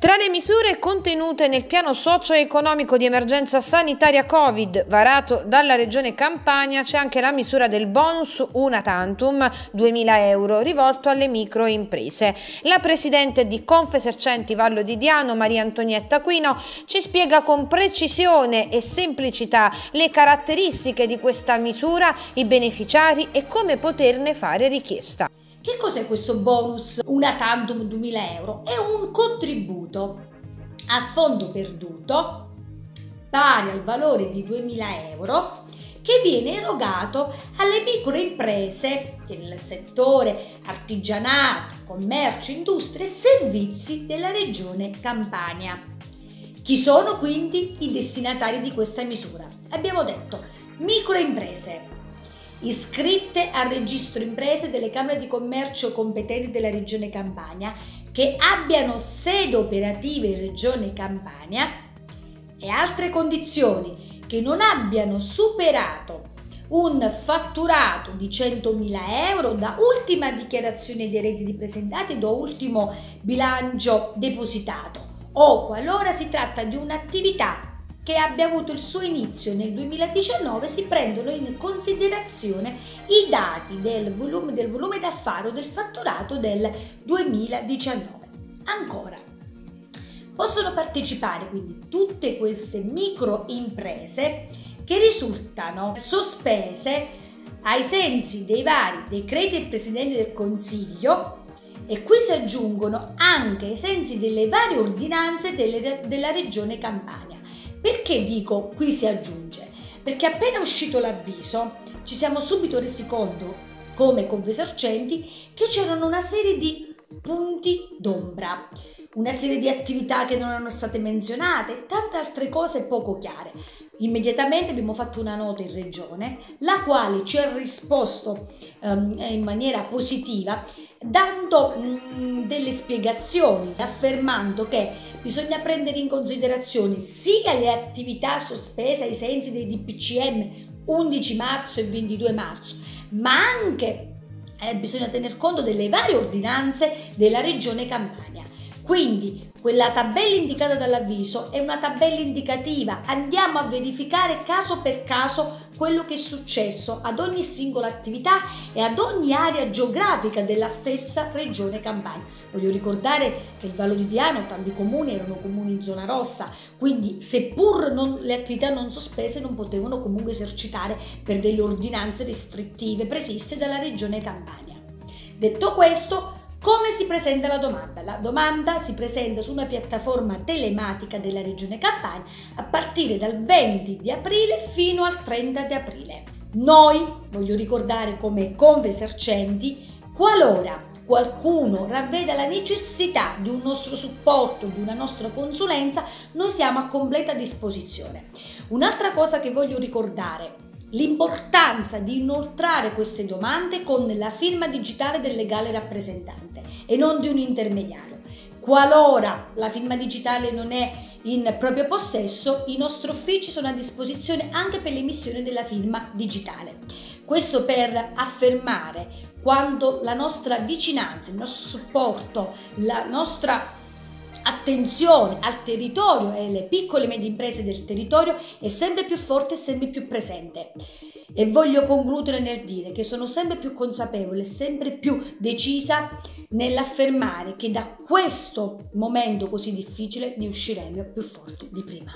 Tra le misure contenute nel piano socio-economico di emergenza sanitaria Covid varato dalla Regione Campania c'è anche la misura del bonus una tantum 2000 euro rivolto alle microimprese. La presidente di Confesercenti Vallo di Diano, Maria Antonietta Aquino, ci spiega con precisione e semplicità le caratteristiche di questa misura, i beneficiari e come poterne fare richiesta. Che cos'è questo bonus una tantum 2000 euro? È un contributo a fondo perduto pari al valore di 2000 euro che viene erogato alle microimprese nel settore artigianato, commercio, industria e servizi della regione Campania. Chi sono quindi i destinatari di questa misura? Abbiamo detto microimprese, iscritte al registro imprese delle Camere di Commercio competenti della Regione Campania che abbiano sede operativa in Regione Campania e altre condizioni che non abbiano superato un fatturato di 100.000 euro da ultima dichiarazione dei redditi presentati da ultimo bilancio depositato o qualora si tratta di un'attività che abbia avuto il suo inizio nel 2019 si prendono in considerazione i dati del volume, del volume d'affaro del fatturato del 2019. Ancora, possono partecipare quindi tutte queste micro imprese che risultano sospese ai sensi dei vari decreti del Presidente del Consiglio e qui si aggiungono anche i sensi delle varie ordinanze delle, della Regione Campania. Perché dico qui si aggiunge? Perché appena uscito l'avviso ci siamo subito resi conto, come Confesercenti, che c'erano una serie di punti d'ombra, una serie di attività che non erano state menzionate, e tante altre cose poco chiare. Immediatamente abbiamo fatto una nota in regione, la quale ci ha risposto um, in maniera positiva dando mh, mm, delle spiegazioni, affermando che bisogna prendere in considerazione sia le attività sospese ai sensi dei DPCM 11 marzo e 22 marzo, ma anche eh, bisogna tener conto delle varie ordinanze della regione Campania. Quindi quella tabella indicata dall'avviso è una tabella indicativa, andiamo a verificare caso per caso quello che è successo ad ogni singola attività e ad ogni area geografica della stessa regione Campania. Voglio ricordare che il Vallo di Diano, tanti comuni erano comuni in zona rossa, quindi seppur non, le attività non sospese non potevano comunque esercitare per delle ordinanze restrittive previste dalla regione Campania. Detto questo, come si presenta la domanda? La domanda si presenta su una piattaforma telematica della Regione Campania a partire dal 20 di aprile fino al 30 di aprile. Noi, voglio ricordare come Convesercenti, qualora qualcuno ravveda la necessità di un nostro supporto, di una nostra consulenza, noi siamo a completa disposizione. Un'altra cosa che voglio ricordare l'importanza di inoltrare queste domande con la firma digitale del legale rappresentante e non di un intermediario. Qualora la firma digitale non è in proprio possesso, i nostri uffici sono a disposizione anche per l'emissione della firma digitale. Questo per affermare quando la nostra vicinanza, il nostro supporto, la nostra attenzione al territorio e alle piccole e medie imprese del territorio è sempre più forte e sempre più presente. E voglio concludere nel dire che sono sempre più consapevole sempre più decisa nell'affermare che da questo momento così difficile ne usciremo più forti di prima.